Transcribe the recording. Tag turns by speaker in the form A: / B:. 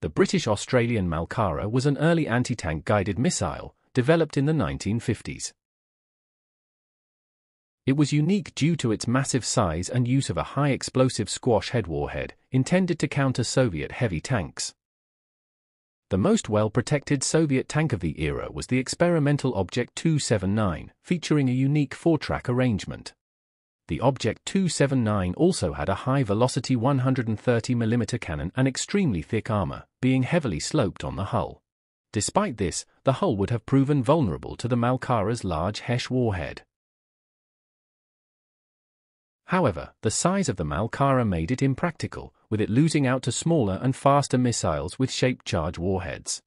A: The British-Australian Malkara was an early anti-tank guided missile, developed in the 1950s. It was unique due to its massive size and use of a high-explosive squash head warhead, intended to counter Soviet heavy tanks. The most well-protected Soviet tank of the era was the experimental Object 279, featuring a unique four-track arrangement. The Object 279 also had a high-velocity 130mm cannon and extremely thick armor, being heavily sloped on the hull. Despite this, the hull would have proven vulnerable to the Malkara's large HESH warhead. However, the size of the Malkara made it impractical, with it losing out to smaller and faster missiles with shaped charge warheads.